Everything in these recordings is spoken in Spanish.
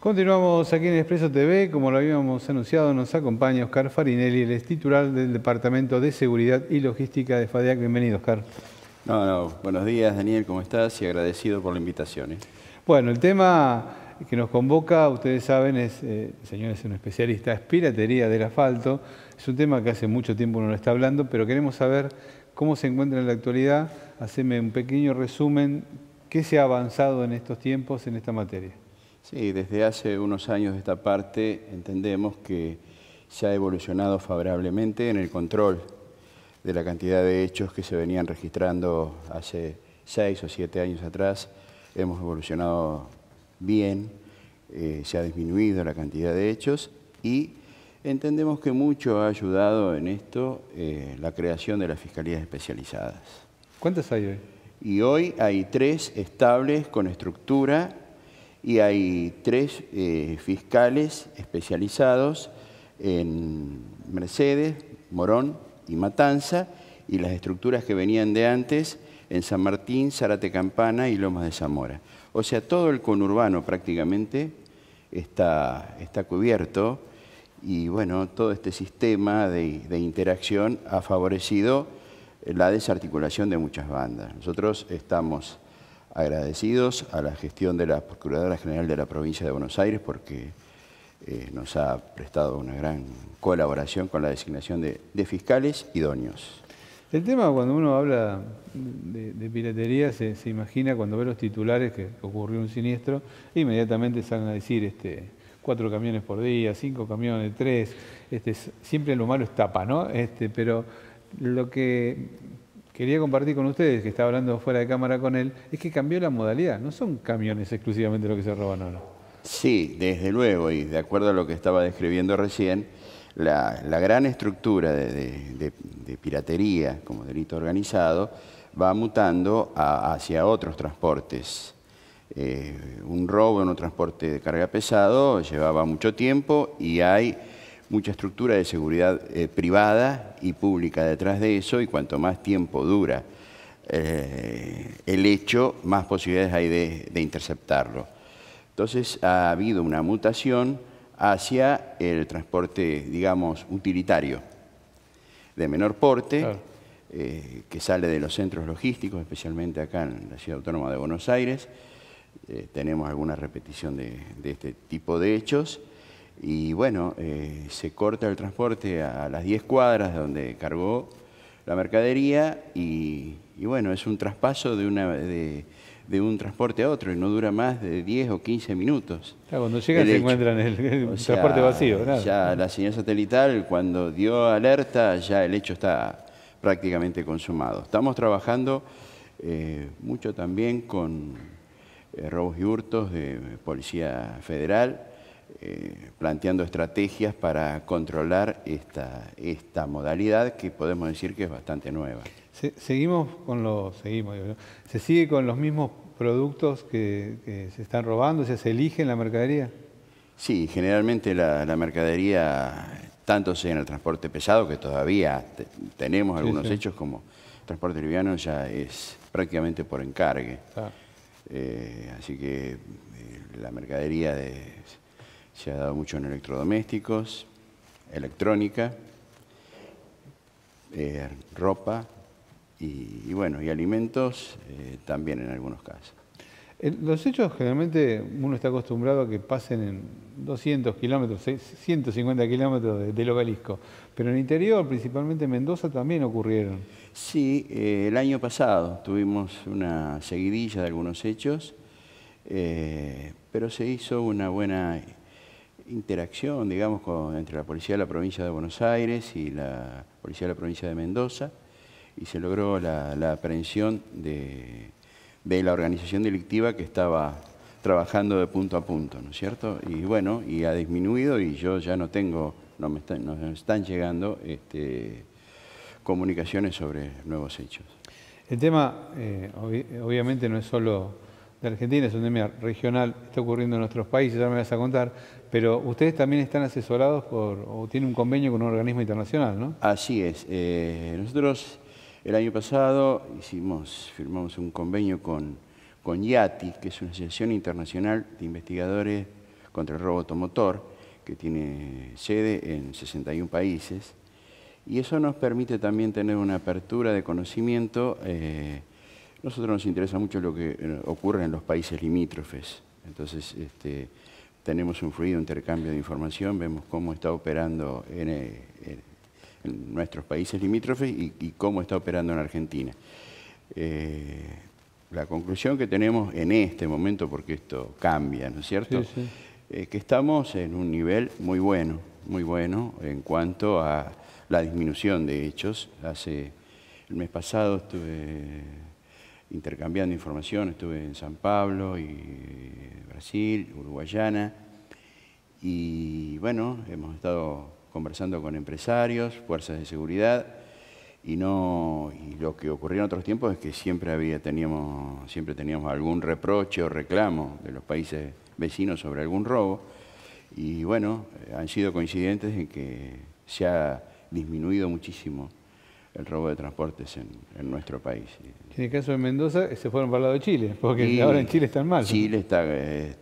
Continuamos aquí en Expreso TV, como lo habíamos anunciado, nos acompaña Oscar Farinelli, el es titular del Departamento de Seguridad y Logística de FADEAC. Bienvenido, Oscar. No, no, buenos días Daniel, ¿cómo estás? Y agradecido por la invitación. ¿eh? Bueno, el tema que nos convoca, ustedes saben, es, eh, el señor es un especialista, es piratería del asfalto. Es un tema que hace mucho tiempo no lo está hablando, pero queremos saber cómo se encuentra en la actualidad. Haceme un pequeño resumen, ¿qué se ha avanzado en estos tiempos en esta materia? Sí, desde hace unos años de esta parte entendemos que se ha evolucionado favorablemente en el control de la cantidad de hechos que se venían registrando hace seis o siete años atrás. Hemos evolucionado bien, eh, se ha disminuido la cantidad de hechos y entendemos que mucho ha ayudado en esto eh, la creación de las fiscalías especializadas. ¿Cuántas hay hoy? Y hoy hay tres estables con estructura y hay tres eh, fiscales especializados en Mercedes, Morón y Matanza, y las estructuras que venían de antes en San Martín, Zárate Campana y Lomas de Zamora. O sea, todo el conurbano prácticamente está, está cubierto y bueno, todo este sistema de, de interacción ha favorecido la desarticulación de muchas bandas. Nosotros estamos agradecidos a la gestión de la Procuradora General de la Provincia de Buenos Aires porque eh, nos ha prestado una gran colaboración con la designación de, fiscales idóneos. El tema cuando uno habla de, piratería se, imagina cuando ve los titulares que ocurrió un siniestro, inmediatamente salen a decir este, cuatro camiones por día, cinco camiones, tres, este, siempre lo malo es tapa, ¿no? Este, pero lo que quería compartir con ustedes, que estaba hablando fuera de cámara con él, es que cambió la modalidad. No son camiones exclusivamente lo que se roban ahora. Sí, desde luego, y de acuerdo a lo que estaba describiendo recién, la, gran estructura de, piratería como delito organizado va mutando hacia otros transportes. Eh, un robo en un transporte de carga pesado llevaba mucho tiempo y hay mucha estructura de seguridad eh, privada y pública detrás de eso y cuanto más tiempo dura eh, el hecho, más posibilidades hay de, interceptarlo. Entonces ha habido una mutación hacia el transporte, digamos, utilitario, de menor porte, eh, que sale de los centros logísticos, especialmente acá en la Ciudad Autónoma de Buenos Aires. tenemos alguna repetición de este tipo de hechos y bueno, eh, se corta el transporte a las 10 cuadras de donde cargó la mercadería y, bueno, es un traspaso de, una, de, un transporte a otro y no dura más de 10 o 15 minutos. cuando llegan se encuentran el, el transporte vacío. Ya la señal satelital, cuando dio alerta, ya el hecho está prácticamente consumado. Estamos trabajando eh, mucho también con eh, robos y hurtos de Policía Federal eh, planteando estrategias para controlar esta, esta modalidad que podemos decir que es bastante nueva. Seguimos con los, seguimos, ¿se sigue con los mismos productos que, se están robando? ¿Se elige en la mercadería? Sí, generalmente la, mercadería, tanto sea en el transporte pesado, que todavía tenemos algunos hechos como transporte liviano, ya es prácticamente por encargue. Eh, así que eh, la mercadería de se ha dado mucho en electrodomésticos, electrónica, eh, ropa y, bueno, y alimentos eh, también en algunos casos. Los hechos generalmente uno está acostumbrado a que pasen en 200 kilómetros, 150 kilómetros del obelisco, pero en el interior, principalmente en Mendoza, también ocurrieron. Sí, eh, el año pasado tuvimos una seguidilla de algunos hechos, pero se hizo una buena interacción, digamos, entre la Policía de la Provincia de Buenos Aires y la Policía de la Provincia de Mendoza y se logró la, aprehensión de, la organización delictiva que estaba trabajando de punto a punto, ¿no es cierto? Y bueno, y ha disminuido y yo ya no tengo, no me están, nos están llegando este, comunicaciones sobre nuevos hechos. El tema, eh, obviamente, no es solo de Argentina, es una endemia regional, está ocurriendo en nuestros países, ya me vas a contar, pero ustedes también están asesorados por, o tienen un convenio con un organismo internacional, ¿no? Así es. Eh, nosotros el año pasado hicimos, firmamos un convenio con, con IATI, que es una asociación internacional de investigadores contra el robo automotor, que tiene sede en 61 países. Y eso nos permite también tener una apertura de conocimiento. Eh, nosotros nos interesa mucho lo que eh, ocurre en los países limítrofes. Entonces, este, tenemos un fluido intercambio de información, vemos cómo está operando en, eh, nuestros países limítrofes y, cómo está operando en Argentina. la conclusión que tenemos en este momento, porque esto cambia, ¿no es cierto? Es que estamos en un nivel muy bueno, muy bueno en cuanto a la disminución de hechos. Hace el mes pasado estuve intercambiando información, estuve en San Pablo y Brasil, Uruguayana, y bueno, hemos estado conversando con empresarios, fuerzas de seguridad, y no y lo que ocurrió en otros tiempos es que siempre había teníamos siempre teníamos algún reproche o reclamo de los países vecinos sobre algún robo y bueno han sido coincidentes en que se ha disminuido muchísimo el robo de transportes en, nuestro país. En el caso de Mendoza se fueron para el lado de Chile, porque ahora en Chile están mal. Chile está, eh,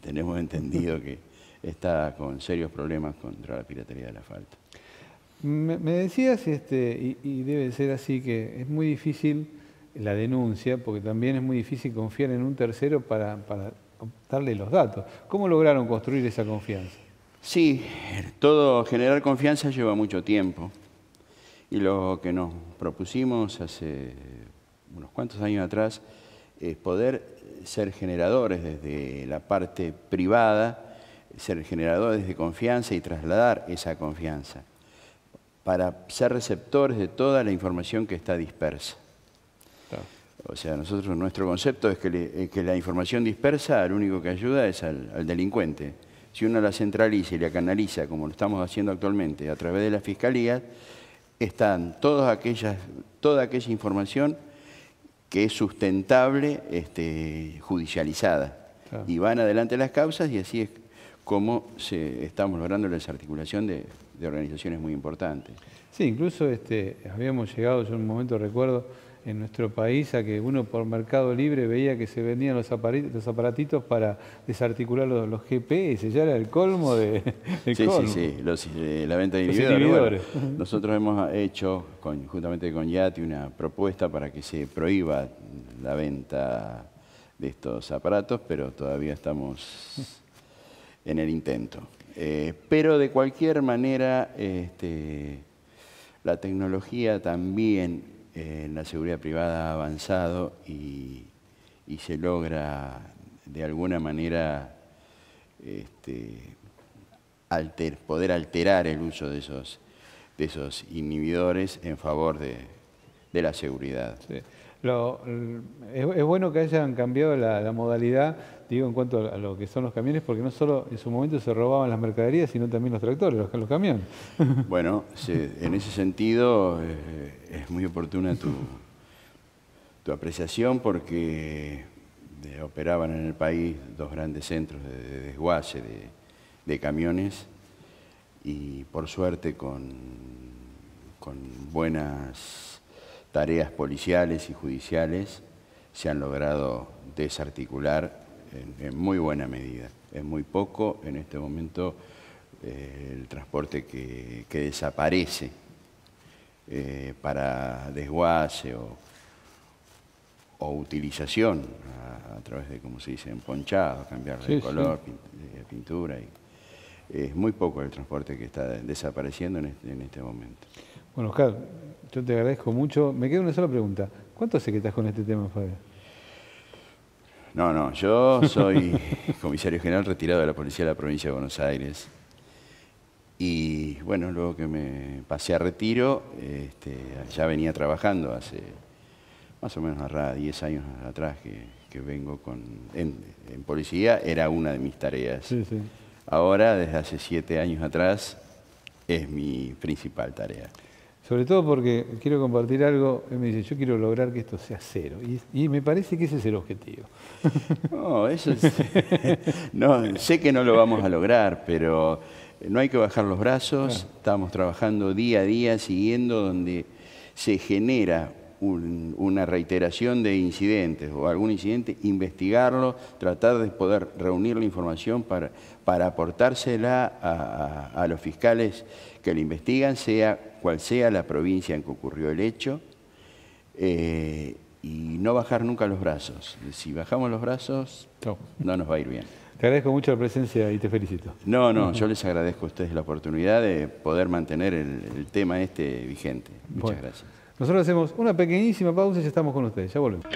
tenemos entendido que está con serios problemas contra la piratería del asfalto. Me, me decías, este, y, debe ser así, que es muy difícil la denuncia, porque también es muy difícil confiar en un tercero para, para darle los datos. ¿Cómo lograron construir esa confianza? Sí, todo generar confianza lleva mucho tiempo. Y lo que nos propusimos hace unos cuantos años atrás es poder ser generadores desde la parte privada, ser generadores de confianza y trasladar esa confianza para ser receptores de toda la información que está dispersa. O sea, nosotros nuestro concepto es que, la información dispersa, lo único que ayuda es al delincuente si uno la centraliza y la canaliza, como lo estamos haciendo actualmente, a través de la Fiscalía, están todas aquellas, toda aquella información que es sustentable este, judicializada. Y van adelante las causas y así es como se, estamos logrando la desarticulación de, organizaciones muy importantes. Sí, incluso este, habíamos llegado, yo en un momento recuerdo, en nuestro país a que uno por Mercado Libre veía que se vendían los, aparatitos para desarticular los, GPS, ya era el colmo de... sí, sí, sí, eh, la venta de inhibidores. nosotros hemos hecho, con, juntamente con Yati, una propuesta para que se prohíba la venta de estos aparatos, pero todavía estamos en el intento. Eh, pero de cualquier manera, este, la tecnología también en la seguridad privada ha avanzado y, se logra de alguna manera este, poder alterar el uso de esos, de esos inhibidores en favor de, la seguridad. es, bueno que hayan cambiado la modalidad digo en cuanto a lo que son los camiones, porque no solo en su momento se robaban las mercaderías, sino también los tractores, los, camiones. Bueno, en ese sentido eh, es muy oportuna tu, tu apreciación porque eh, operaban en el país dos grandes centros de, desguace de, camiones y por suerte con, con buenas tareas policiales y judiciales se han logrado desarticular en, muy buena medida. Es muy poco en este momento eh, el transporte que, desaparece eh, para desguace o, utilización a, través de, como se dice, emponchado, cambiar de color, de pintura. Y, es muy poco el transporte que está desapareciendo en este, en este momento. Bueno, Oscar, yo te agradezco mucho. Me queda una sola pregunta. ¿Cuánto hace que estás con este tema, Fabio? No, no, yo soy comisario general retirado de la Policía de la Provincia de Buenos Aires. Y bueno, luego que me pasé a retiro, este, ya venía trabajando hace más o menos 10 años atrás que, vengo con, en, policía, era una de mis tareas. Ahora, desde hace 7 años atrás, es mi principal tarea. Sobre todo porque quiero compartir algo, él me dice, yo quiero lograr que esto sea cero. Y, me parece que ese es el objetivo. No, eso es, no, sé que no lo vamos a lograr, pero no hay que bajar los brazos. Estamos trabajando día a día, siguiendo donde se genera una reiteración de incidentes o algún incidente, investigarlo, tratar de poder reunir la información para, para aportársela a, los fiscales que lo investigan, sea cual sea la provincia en que ocurrió el hecho, eh, y no bajar nunca los brazos. Si bajamos los brazos, no nos va a ir bien. Te agradezco mucho la presencia y te felicito. No, no, yo les agradezco a ustedes la oportunidad de poder mantener el, tema este vigente. Muchas gracias. Nosotros hacemos una pequeñísima pausa y ya estamos con ustedes. Ya volvemos.